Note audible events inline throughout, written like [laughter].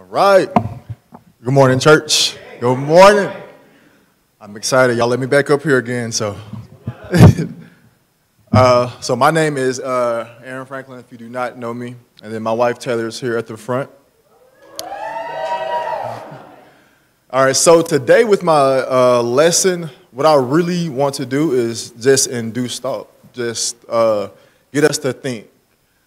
All right. Good morning, church. Good morning. I'm excited. Y'all let me back up here again. So, [laughs] uh, so my name is uh, Aaron Franklin. If you do not know me, and then my wife Taylor is here at the front. All right. So today, with my uh, lesson, what I really want to do is just induce thought, just uh, get us to think.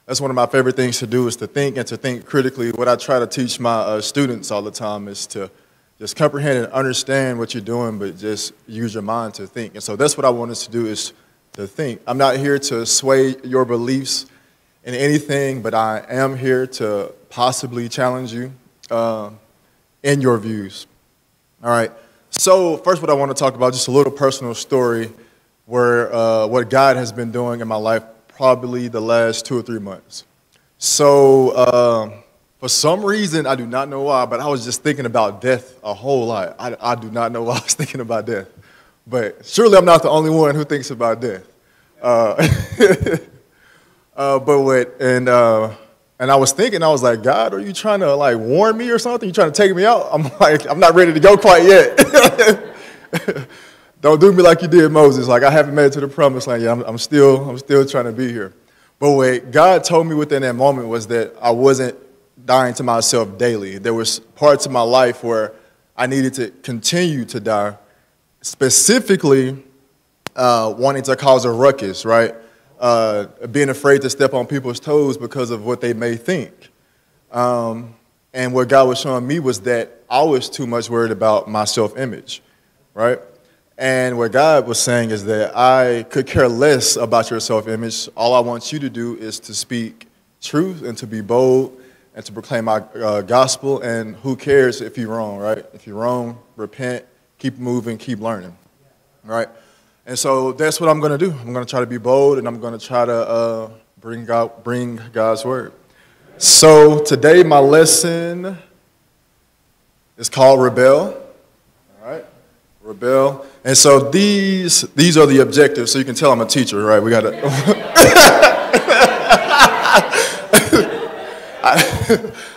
That's one of my favorite things to do is to think and to think critically. What I try to teach my uh, students all the time is to just comprehend and understand what you're doing, but just use your mind to think. And so that's what I want us to do is to think. I'm not here to sway your beliefs in anything, but I am here to possibly challenge you uh, in your views. All right. So first, what I want to talk about, just a little personal story, where uh, what God has been doing in my life probably the last two or three months. So, uh, for some reason, I do not know why, but I was just thinking about death a whole lot. I, I do not know [laughs] why I was thinking about death. But surely I'm not the only one who thinks about death. Uh, [laughs] uh, but what, and, uh, and I was thinking, I was like, God, are you trying to like warn me or something? You trying to take me out? I'm [laughs] like, I'm not ready to go quite yet. Don't do me like you did Moses. Like I haven't made it to the promised land yet. I'm, I'm, still, I'm still trying to be here. But what God told me within that moment was that I wasn't dying to myself daily. There was parts of my life where I needed to continue to die, specifically uh, wanting to cause a ruckus, right? Uh, being afraid to step on people's toes because of what they may think. Um, and what God was showing me was that I was too much worried about my self image, right? And what God was saying is that I could care less about your self image. All I want you to do is to speak truth and to be bold and to proclaim my uh, gospel. And who cares if you're wrong, right? If you're wrong, repent, keep moving, keep learning, right? And so that's what I'm going to do. I'm going to try to be bold and I'm going to try to uh, bring, God, bring God's word. So today, my lesson is called Rebel. Rebel. And so these these are the objectives. So you can tell I'm a teacher, right? We got to. [laughs]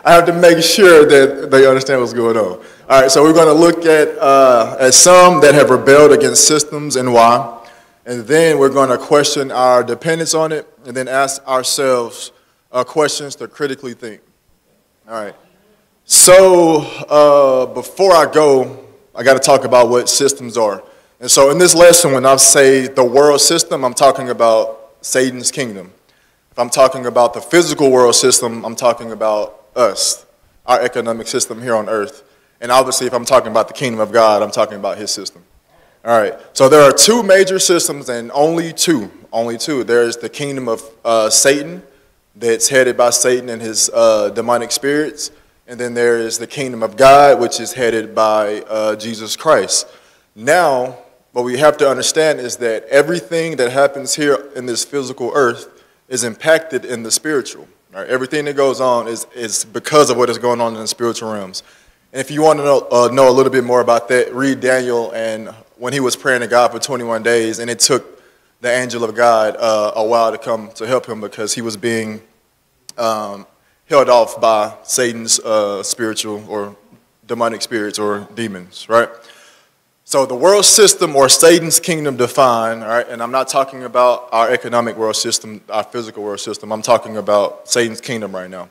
I have to make sure that they understand what's going on. All right, so we're going to look at, uh, at some that have rebelled against systems and why. And then we're going to question our dependence on it and then ask ourselves uh, questions to critically think. All right. So uh, before I go, I got to talk about what systems are. And so in this lesson, when I say the world system, I'm talking about Satan's kingdom. If I'm talking about the physical world system, I'm talking about us, our economic system here on earth. And obviously, if I'm talking about the kingdom of God, I'm talking about his system. All right, so there are two major systems and only two, only two. There's the kingdom of uh, Satan that's headed by Satan and his uh, demonic spirits. And then there is the kingdom of God, which is headed by uh, Jesus Christ. Now, what we have to understand is that everything that happens here in this physical earth is impacted in the spiritual. Right? Everything that goes on is, is because of what is going on in the spiritual realms. And if you want to know, uh, know a little bit more about that, read Daniel and when he was praying to God for 21 days, and it took the angel of God uh, a while to come to help him because he was being um, held off by Satan's uh, spiritual or demonic spirits or demons, right? So the world system or Satan's kingdom defined, all right, and I'm not talking about our economic world system, our physical world system. I'm talking about Satan's kingdom right now.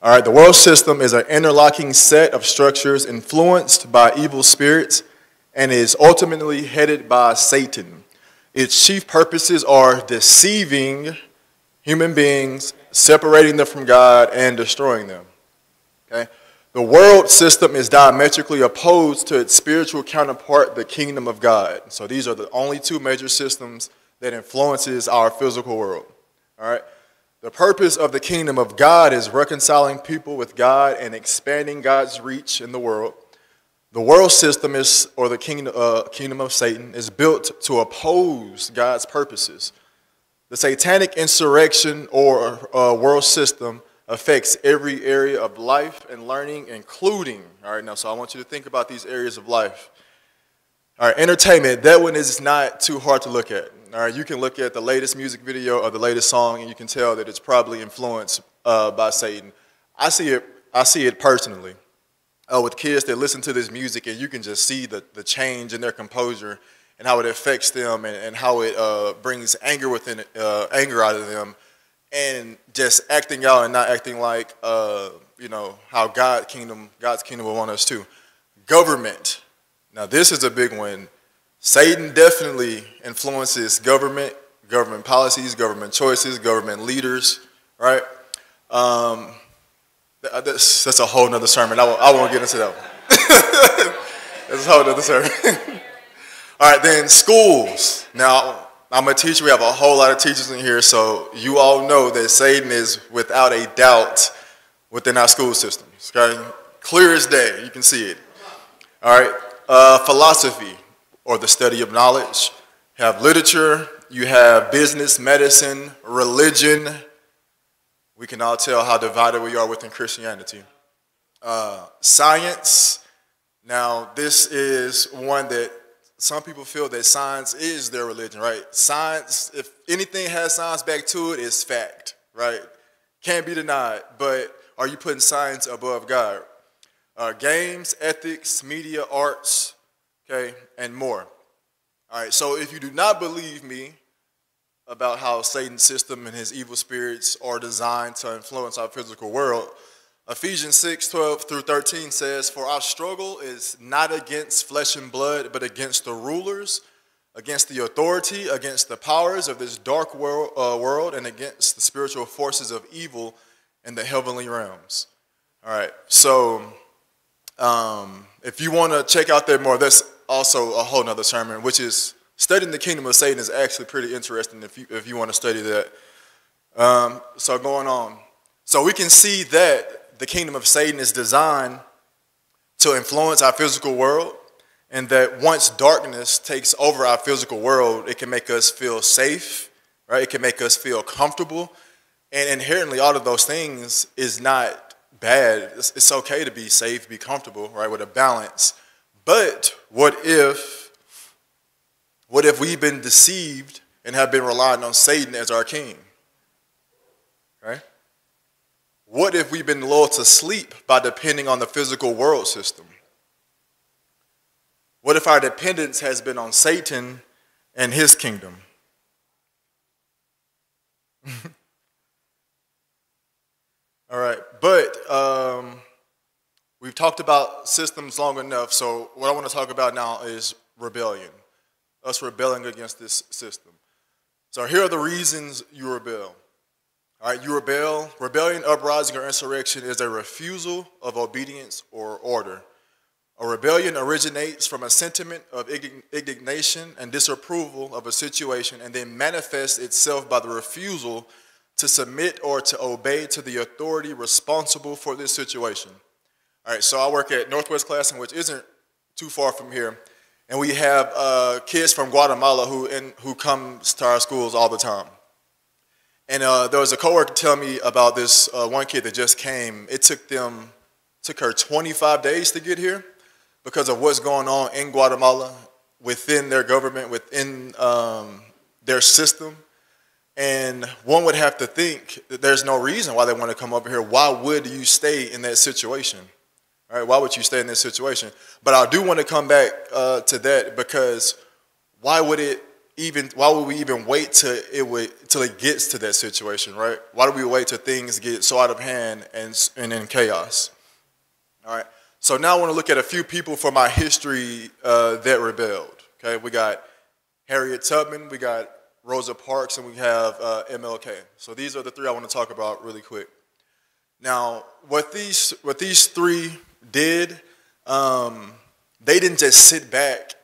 All right, the world system is an interlocking set of structures influenced by evil spirits and is ultimately headed by Satan. Its chief purposes are deceiving human beings, separating them from God, and destroying them. Okay? The world system is diametrically opposed to its spiritual counterpart, the kingdom of God. So these are the only two major systems that influences our physical world. All right? The purpose of the kingdom of God is reconciling people with God and expanding God's reach in the world. The world system is, or the kingdom, uh, kingdom of Satan, is built to oppose God's purposes. The satanic insurrection or uh, world system affects every area of life and learning, including, all right, now, so I want you to think about these areas of life. All right, entertainment, that one is not too hard to look at. All right, you can look at the latest music video or the latest song and you can tell that it's probably influenced uh, by Satan. I see it, I see it personally. uh, with kids that listen to this music and you can just see the, the change in their composure and how it affects them and, and how it uh, brings anger within uh, anger out of them and just acting out and not acting like uh, you know how God kingdom God's kingdom will want us to. Government. Now this is a big one. Satan definitely influences government, government policies, government choices, government leaders, right? Um, that's, that's a whole nother sermon. I won't, I won't get into that one. [laughs] that's a whole nother sermon. [laughs] All right, then schools. Now, I'm a teacher. We have a whole lot of teachers in here, so you all know that Satan is without a doubt within our school systems. Okay, clear as day. You can see it. All right, uh, philosophy or the study of knowledge. You have literature. You have business, medicine, religion. We can all tell how divided we are within Christianity. Uh, science. Now, this is one that some people feel that science is their religion, right? Science, if anything has science back to it's fact, right? Can't be denied. But are you putting science above God? Uh, games, ethics, media, arts, okay, and more. All right, so if you do not believe me about how Satan's system and his evil spirits are designed to influence our physical world, Ephesians 6, 12 through 13 says, For our struggle is not against flesh and blood, but against the rulers, against the authority, against the powers of this dark world, uh, world and against the spiritual forces of evil in the heavenly realms. All right, so um, if you want to check out there more, that's also a whole nother sermon, which is studying the kingdom of Satan is actually pretty interesting if you, if you want to study that. Um, so going on. So we can see that the kingdom of Satan is designed to influence our physical world, and that once darkness takes over our physical world, it can make us feel safe, right? It can make us feel comfortable. And inherently, all of those things is not bad. It's, it's okay to be safe, be comfortable, right, with a balance. But what if, what if we've been deceived and have been relying on Satan as our king? Right? What if we've been lulled to sleep by depending on the physical world system? What if our dependence has been on Satan and his kingdom? [laughs] All right, but um, we've talked about systems long enough, so what I want to talk about now is rebellion, us rebelling against this system. So here are the reasons you rebel. All right, you rebel. Rebellion, uprising, or insurrection is a refusal of obedience or order. A rebellion originates from a sentiment of indignation and disapproval of a situation and then manifests itself by the refusal to submit or to obey to the authority responsible for this situation. All right, so I work at Northwest Classen, which isn't too far from here, and we have uh, kids from Guatemala who, in, who comes to our schools all the time. And uh, there was a coworker tell me about this uh, one kid that just came. It took them, took her 25 days to get here because of what's going on in Guatemala, within their government, within um, their system. And one would have to think that there's no reason why they want to come over here. Why would you stay in that situation? All right, why would you stay in this situation? But I do want to come back uh, to that because why would it even why would we even wait till it would till it gets to that situation, right? Why do we wait till things get so out of hand and and in chaos? All right. So now I want to look at a few people from our history uh, that rebelled. Okay, we got Harriet Tubman, we got Rosa Parks, and we have uh, MLK. So these are the three I want to talk about really quick. Now, what these what these three did, um, they didn't just sit back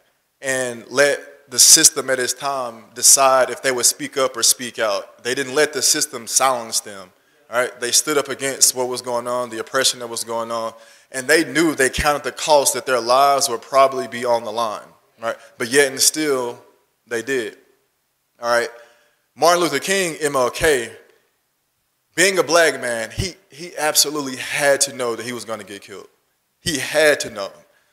and let the system at its time decide if they would speak up or speak out. They didn't let the system silence them. Right? They stood up against what was going on, the oppression that was going on, and they knew they counted the cost that their lives would probably be on the line. Right? But yet and still, they did. All right. Martin Luther King, MLK, being a black man, he, he absolutely had to know that he was going to get killed. He had to know.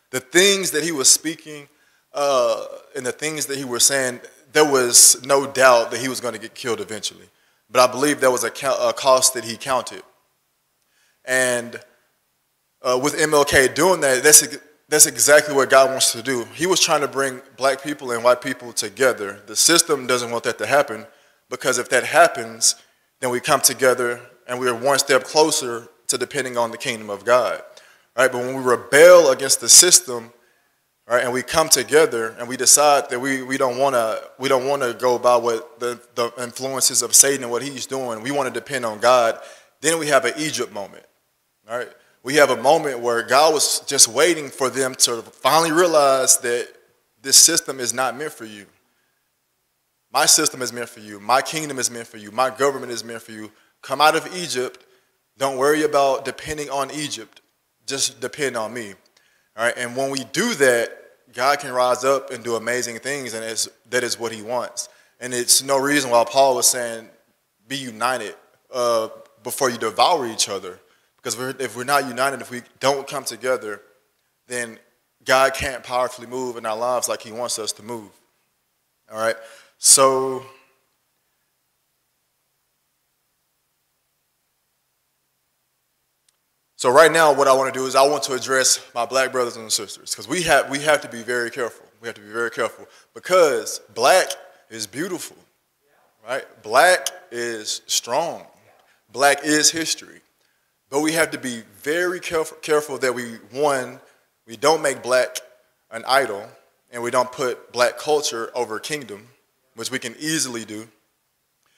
The things that he was speaking, uh, and the things that he was saying, there was no doubt that he was going to get killed eventually. But I believe there was a, a cost that he counted. And uh, with MLK doing that, that's, that's exactly what God wants to do. He was trying to bring black people and white people together. The system doesn't want that to happen because if that happens, then we come together and we are one step closer to depending on the kingdom of God. Right? But when we rebel against the system, right, and we come together and we decide that we, we don't want to we don't want to go by what the, the influences of Satan and what he's doing. We want to depend on God. Then we have an Egypt moment. Right? We have a moment where God was just waiting for them to finally realize that this system is not meant for you. My system is meant for you. My kingdom is meant for you. My government is meant for you. Come out of Egypt. Don't worry about depending on Egypt. Just depend on me. All right. And when we do that, God can rise up and do amazing things, and that is what He wants. And it's no reason why Paul was saying, "Be united uh, before you devour each other," because we're, if we're not united, if we don't come together, then God can't powerfully move in our lives like He wants us to move. All right. So, so right now, what I want to do is I want to address my black brothers and sisters because we have we have to be very careful. We have to be very careful because black is beautiful, right? Black is strong. Black is history, but we have to be very careful careful that we one we don't make black an idol and we don't put black culture over kingdom which we can easily do.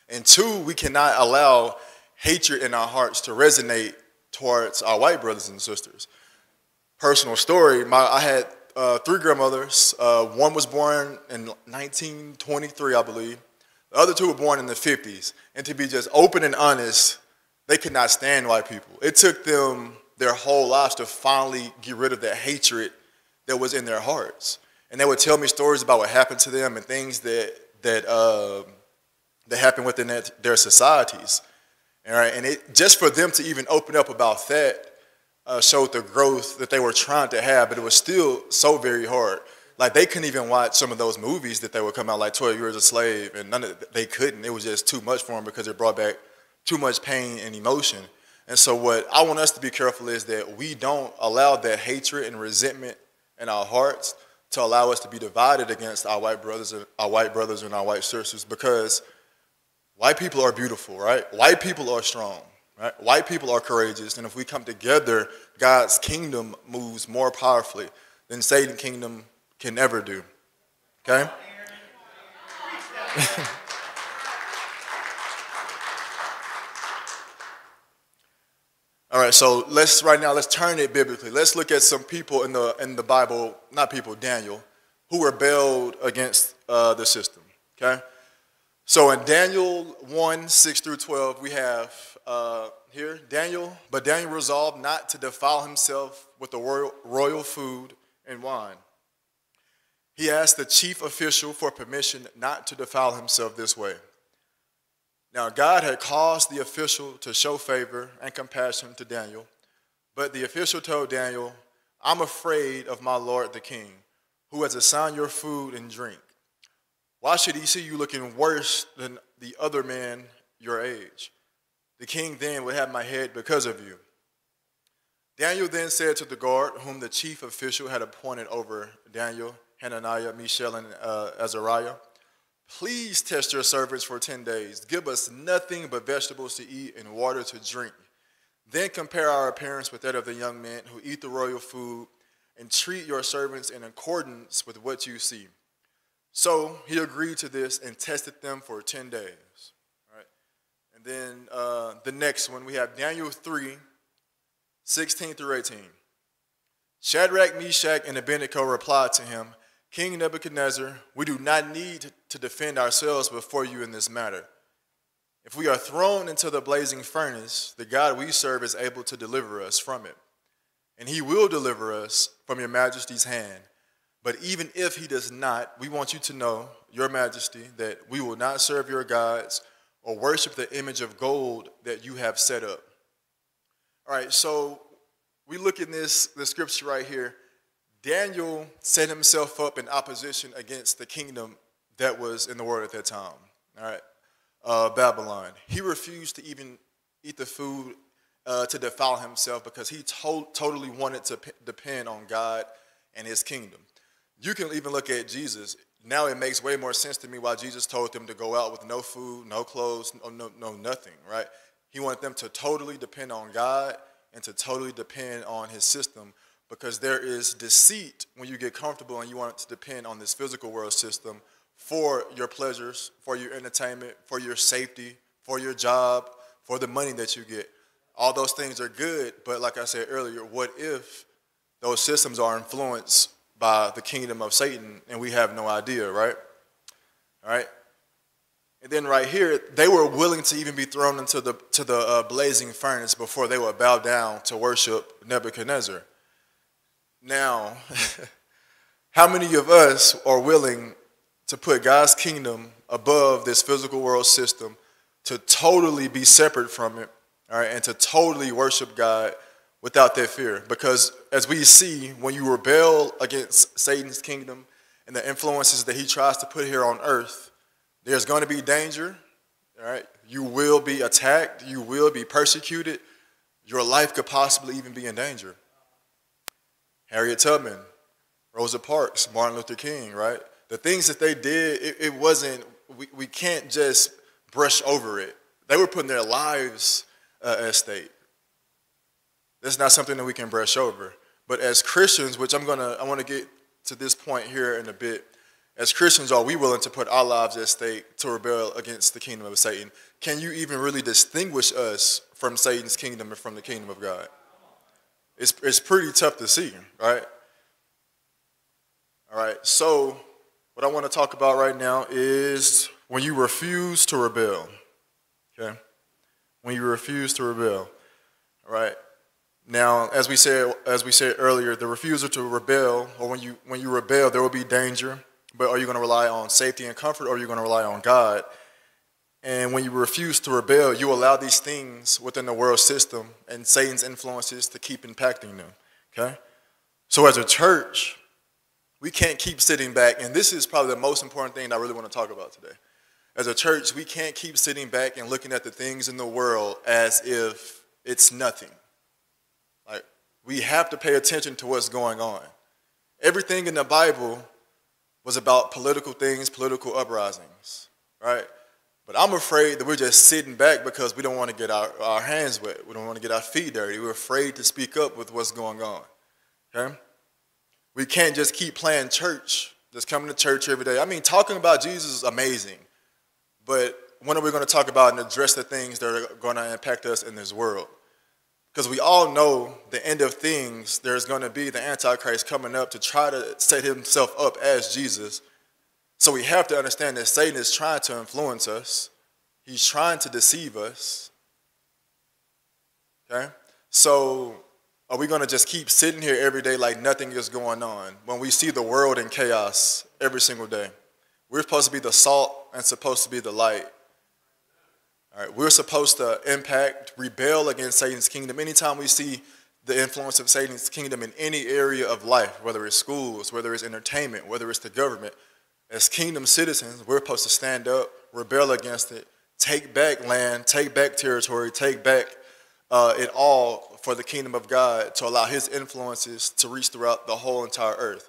And two, we cannot allow hatred in our hearts to resonate towards our white brothers and sisters. Personal story, my, I had uh, three grandmothers. Uh, one was born in 1923, I believe. The other two were born in the 50s. And to be just open and honest, they could not stand white people. It took them their whole lives to finally get rid of that hatred that was in their hearts. And they would tell me stories about what happened to them and things that that uh, that happen within that, their societies. All right, and it just for them to even open up about that uh, showed the growth that they were trying to have, but it was still so very hard. Like they couldn't even watch some of those movies that they would come out, like 12 Years a Slave, and none of they couldn't. It was just too much for them because it brought back too much pain and emotion. And so, what I want us to be careful is that we don't allow that hatred and resentment in our hearts to allow us to be divided against our white brothers and our white brothers and our white sisters because white people are beautiful, right? White people are strong, right? White people are courageous, and if we come together, God's kingdom moves more powerfully than Satan's kingdom can ever do. Okay? [laughs] All right, so let's right now let's turn it biblically. Let's look at some people in the in the Bible, not people, Daniel, who rebelled against uh, the system. Okay, so in Daniel one six through twelve, we have uh, here Daniel, but Daniel resolved not to defile himself with the royal, royal food and wine. He asked the chief official for permission not to defile himself this way. Now, God had caused the official to show favor and compassion to Daniel, but the official told Daniel, I'm afraid of my lord the king, who has assigned your food and drink. Why should he see you looking worse than the other men your age? The king then would have my head because of you. Daniel then said to the guard, whom the chief official had appointed over Daniel, Hananiah, Mishael, and uh, Azariah, Please test your servants for 10 days. Give us nothing but vegetables to eat and water to drink. Then compare our appearance with that of the young men who eat the royal food and treat your servants in accordance with what you see. So he agreed to this and tested them for 10 days. Right. And then uh, the next one, we have Daniel 3 16 through 18. Shadrach, Meshach, and Abednego replied to him, King Nebuchadnezzar, we do not need to defend ourselves before you in this matter. If we are thrown into the blazing furnace, the God we serve is able to deliver us from it. And he will deliver us from your majesty's hand. But even if he does not, we want you to know, your majesty, that we will not serve your gods or worship the image of gold that you have set up. All right, so we look in this the scripture right here. Daniel set himself up in opposition against the kingdom that was in the world at that time, all right, uh, Babylon. He refused to even eat the food uh, to defile himself because he to- totally wanted to depend on God and his kingdom. You can even look at Jesus. Now it makes way more sense to me why Jesus told them to go out with no food, no clothes, no, no, no nothing, right? He wanted them to totally depend on God and to totally depend on his system because there is deceit when you get comfortable and you want to depend on this physical world system for your pleasures, for your entertainment, for your safety, for your job, for the money that you get. All those things are good, but like I said earlier, what if those systems are influenced by the kingdom of Satan and we have no idea, right? All right. And then right here, they were willing to even be thrown into the to the uh, blazing furnace before they would bow down to worship Nebuchadnezzar. Now, [laughs] how many of us are willing to put God's kingdom above this physical world system, to totally be separate from it, all right, and to totally worship God without that fear. Because as we see, when you rebel against Satan's kingdom and the influences that he tries to put here on earth, there's going to be danger, all right? You will be attacked, you will be persecuted, your life could possibly even be in danger. Harriet Tubman, Rosa Parks, Martin Luther King, right? The things that they did, it, it wasn't, we, we can't just brush over it. They were putting their lives uh, at stake. That's not something that we can brush over. But as Christians, which I'm gonna, I want to get to this point here in a bit. As Christians, are we willing to put our lives at stake to rebel against the kingdom of Satan? Can you even really distinguish us from Satan's kingdom and from the kingdom of God? It's, it's pretty tough to see, right? All right, so what I want to talk about right now is when you refuse to rebel, okay? When you refuse to rebel, all right? Now, as we said, as we said earlier, the refusal to rebel, or when you when you rebel, there will be danger. But are you going to rely on safety and comfort, or are you going to rely on God? And when you refuse to rebel, you allow these things within the world system and Satan's influences to keep impacting them. Okay? So as a church, we can't keep sitting back, and this is probably the most important thing I really want to talk about today. As a church, we can't keep sitting back and looking at the things in the world as if it's nothing. We have to pay attention to what's going on. Everything in the Bible was about political things, political uprisings, right? But I'm afraid that we're just sitting back because we don't want to get our, our hands wet. We don't want to get our feet dirty. We're afraid to speak up with what's going on, okay? We can't just keep playing church, just coming to church every day. I mean, talking about Jesus is amazing, but when are we going to talk about and address the things that are going to impact us in this world? Because we all know the end of things, there's going to be the Antichrist coming up to try to set himself up as Jesus. So we have to understand that Satan is trying to influence us, he's trying to deceive us. Okay? So are we going to just keep sitting here every day like nothing is going on when we see the world in chaos every single day? We're supposed to be the salt and supposed to be the light. All right, we're supposed to impact, rebel against Satan's kingdom. Anytime we see the influence of Satan's kingdom in any area of life, whether it's schools, whether it's entertainment, whether it's the government, as kingdom citizens, we're supposed to stand up, rebel against it, take back land, take back territory, take back uh, it all for the kingdom of God to allow his influences to reach throughout the whole entire earth,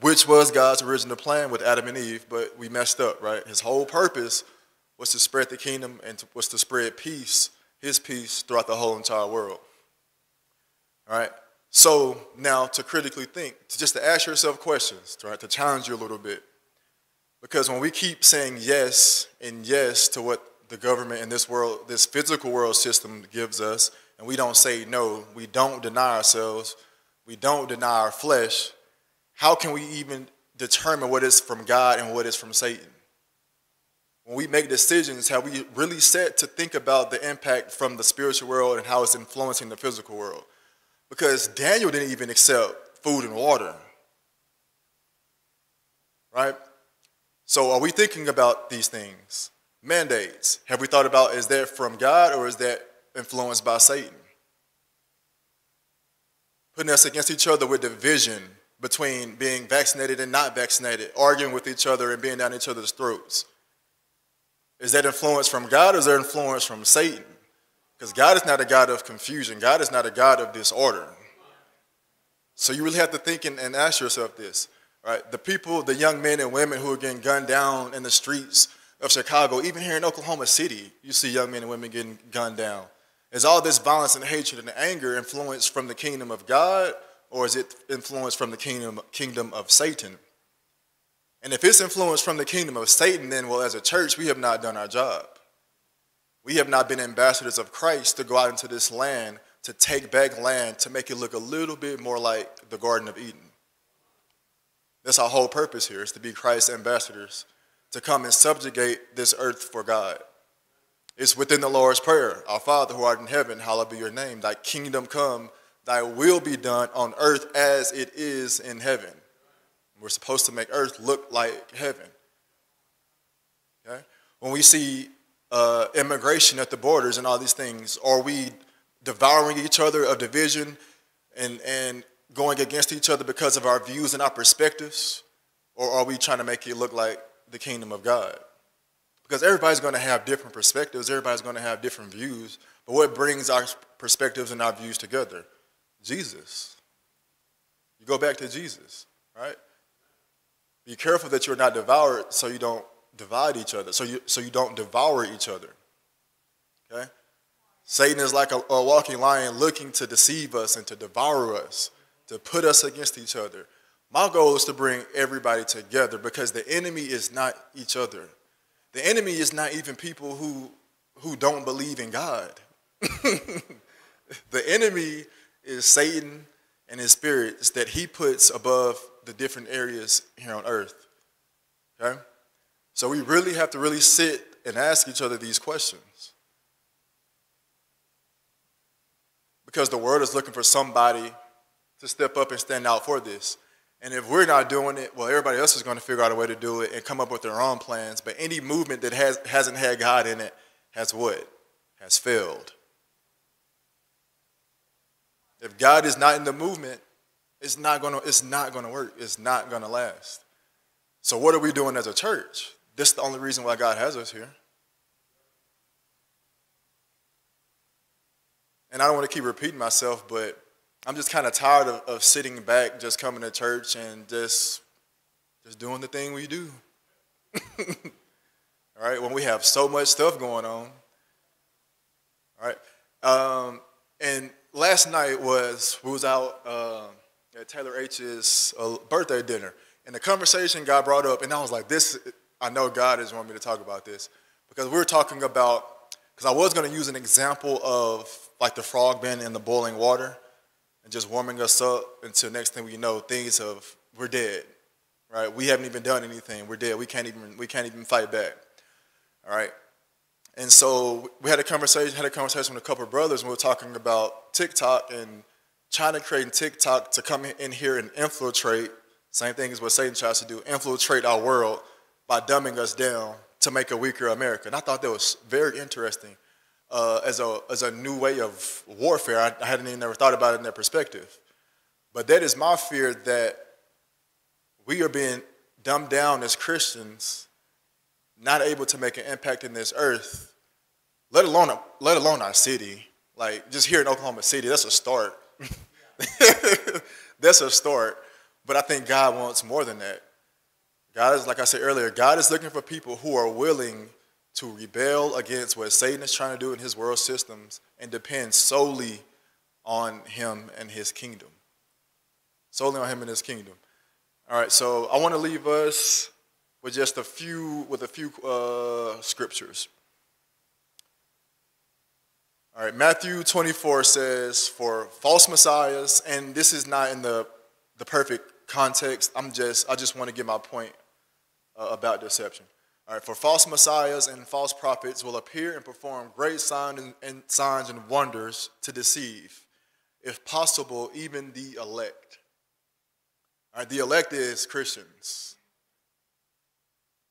which was God's original plan with Adam and Eve, but we messed up, right? His whole purpose was to spread the kingdom and to, was to spread peace, his peace, throughout the whole entire world. All right? So now to critically think, to just to ask yourself questions, right? To challenge you a little bit. Because when we keep saying yes and yes to what the government and this world, this physical world system gives us, and we don't say no, we don't deny ourselves, we don't deny our flesh, how can we even determine what is from God and what is from Satan? When we make decisions, have we really set to think about the impact from the spiritual world and how it's influencing the physical world? Because Daniel didn't even accept food and water. Right? So are we thinking about these things? Mandates. Have we thought about is that from God or is that influenced by Satan? Putting us against each other with division between being vaccinated and not vaccinated, arguing with each other and being down each other's throats. Is that influence from God or is that influence from Satan? Because God is not a God of confusion, God is not a God of disorder. So you really have to think and, and ask yourself this. Right? The people, the young men and women who are getting gunned down in the streets of Chicago, even here in Oklahoma City, you see young men and women getting gunned down. Is all this violence and hatred and anger influenced from the kingdom of God, or is it influenced from the kingdom, kingdom of Satan? And if it's influenced from the kingdom of Satan, then, well, as a church, we have not done our job. We have not been ambassadors of Christ to go out into this land, to take back land, to make it look a little bit more like the Garden of Eden. That's our whole purpose here, is to be Christ's ambassadors, to come and subjugate this earth for God. It's within the Lord's Prayer Our Father who art in heaven, hallowed be your name. Thy kingdom come, thy will be done on earth as it is in heaven. We're supposed to make earth look like heaven. Okay? When we see uh, immigration at the borders and all these things, are we devouring each other of division and, and going against each other because of our views and our perspectives? Or are we trying to make it look like the kingdom of God? Because everybody's going to have different perspectives, everybody's going to have different views. But what brings our perspectives and our views together? Jesus. You go back to Jesus, right? Be careful that you're not devoured so you don't divide each other, so you, so you don't devour each other. Okay? Satan is like a, a walking lion looking to deceive us and to devour us, to put us against each other. My goal is to bring everybody together because the enemy is not each other. The enemy is not even people who, who don't believe in God. [laughs] the enemy is Satan and his spirits that he puts above the different areas here on earth. Okay? So we really have to really sit and ask each other these questions. Because the world is looking for somebody to step up and stand out for this. And if we're not doing it, well, everybody else is going to figure out a way to do it and come up with their own plans. But any movement that has, hasn't had God in it has what? Has failed. If God is not in the movement, it's not gonna, it's not gonna work. It's not gonna last. So what are we doing as a church? This is the only reason why God has us here. And I don't want to keep repeating myself, but I'm just kind of tired of, sitting back, just coming to church and just just doing the thing we do. [laughs] All right, when we have so much stuff going on. All right, um, and last night was we was out. Uh, at Taylor H's uh, birthday dinner. And the conversation got brought up, and I was like, this, I know God is wanting me to talk about this. Because we were talking about, because I was going to use an example of like the frog being in the boiling water and just warming us up until next thing we know, things have, we're dead, right? We haven't even done anything. We're dead. We can't even, we can't even fight back, all right? And so we had a conversation, had a conversation with a couple of brothers, and we were talking about TikTok and China creating TikTok to come in here and infiltrate, same thing as what Satan tries to do, infiltrate our world by dumbing us down to make a weaker America. And I thought that was very interesting uh, as, a, as a new way of warfare. I, I hadn't even never thought about it in that perspective. But that is my fear that we are being dumbed down as Christians, not able to make an impact in this earth, let alone, let alone our city. Like just here in Oklahoma City, that's a start. [laughs] That's a start. But I think God wants more than that. God is, like I said earlier, God is looking for people who are willing to rebel against what Satan is trying to do in his world systems and depend solely on him and his kingdom. Solely on him and his kingdom. All right, so I want to leave us with just a few, with a few uh, scriptures. All right, Matthew 24 says, for false messiahs, and this is not in the, the perfect context. I'm just, I just want to get my point uh, about deception. All right, for false messiahs and false prophets will appear and perform great signs and, and signs and wonders to deceive, if possible, even the elect. All right, the elect is Christians.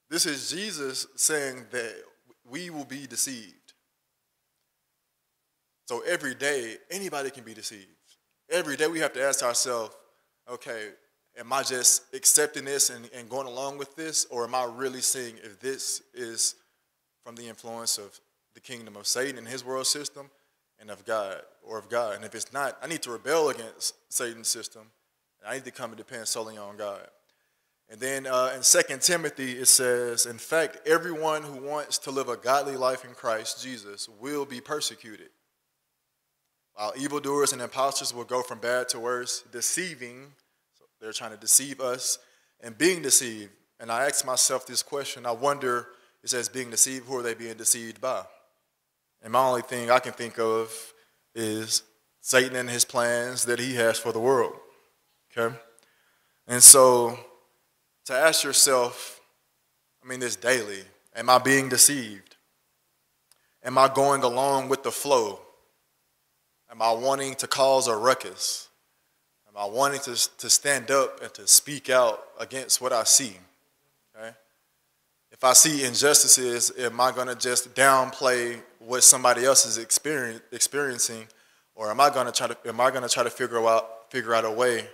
This is Jesus saying that we will be deceived. So every day, anybody can be deceived. Every day we have to ask ourselves, okay, am I just accepting this and, and going along with this, or am I really seeing if this is from the influence of the kingdom of Satan and his world system? and of God, or of God. And if it's not, I need to rebel against Satan's system, and I need to come and depend solely on God. And then uh, in 2 Timothy, it says, In fact, everyone who wants to live a godly life in Christ Jesus will be persecuted. While evildoers and impostors will go from bad to worse, deceiving, so they're trying to deceive us, and being deceived. And I ask myself this question I wonder, it says being deceived, who are they being deceived by? And my only thing I can think of is Satan and his plans that he has for the world. Okay? And so to ask yourself, I mean this daily, am I being deceived? Am I going along with the flow? Am I wanting to cause a ruckus? Am I wanting to, to stand up and to speak out against what I see? Okay? If I see injustices, am I going to just downplay what somebody else is experience, experiencing, or am I going to try to am I going to try to figure out figure out a way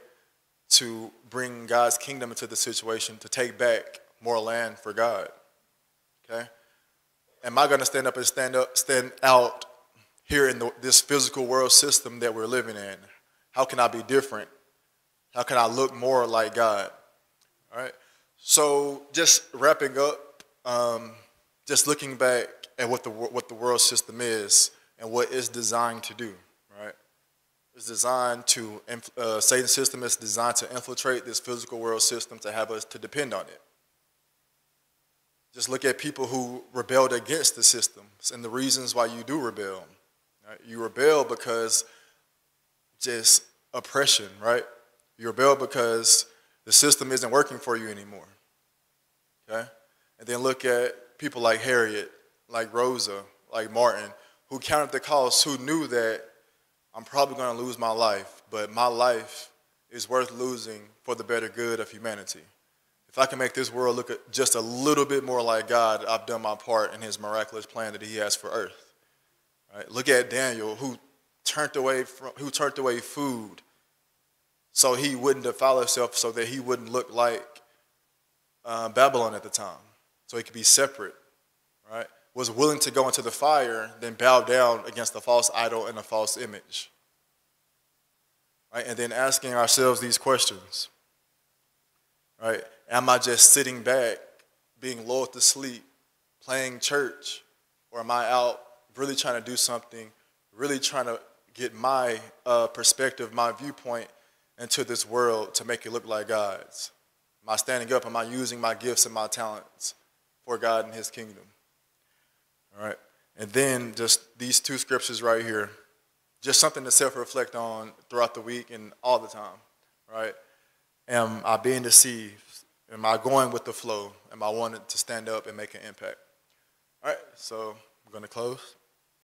to bring God's kingdom into the situation to take back more land for God? Okay, am I going to stand up and stand up stand out here in the, this physical world system that we're living in? How can I be different? How can I look more like God? All right. So just wrapping up, um, just looking back at what the what the world system is and what it's designed to do. Right. It's designed to uh, Satan's system is designed to infiltrate this physical world system to have us to depend on it. Just look at people who rebelled against the systems and the reasons why you do rebel. Right? You rebel because just oppression, right? You rebel because the system isn't working for you anymore. Okay? And then look at people like Harriet, like Rosa, like Martin, who counted the cost, who knew that I'm probably going to lose my life, but my life is worth losing for the better good of humanity. If I can make this world look just a little bit more like God, I've done my part in his miraculous plan that he has for earth. Right? Look at Daniel, who turned away from, who turned away food so he wouldn't defile himself, so that he wouldn't look like uh, Babylon at the time, so he could be separate, right? Was willing to go into the fire, then bow down against the false idol and a false image. Right? And then asking ourselves these questions. Right? Am I just sitting back, being lulled to sleep, playing church? Or am I out really trying to do something, really trying to get my uh, perspective, my viewpoint into this world to make it look like God's? Am I standing up? Am I using my gifts and my talents for God and His kingdom? All right. And then just these two scriptures right here, just something to self reflect on throughout the week and all the time, right? Am I being deceived? Am I going with the flow? Am I wanting to stand up and make an impact? All right, so I'm going to close.